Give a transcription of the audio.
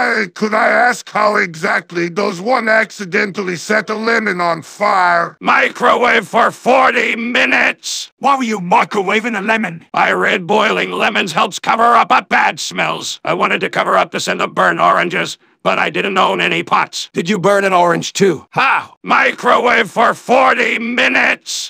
I could I ask how exactly does one accidentally set a lemon on fire? Microwave for 40 minutes! Why were you microwaving a lemon? I read boiling lemons helps cover up a bad smells. I wanted to cover up the scent of burnt oranges, but I didn't own any pots. Did you burn an orange too? How? Microwave for 40 minutes!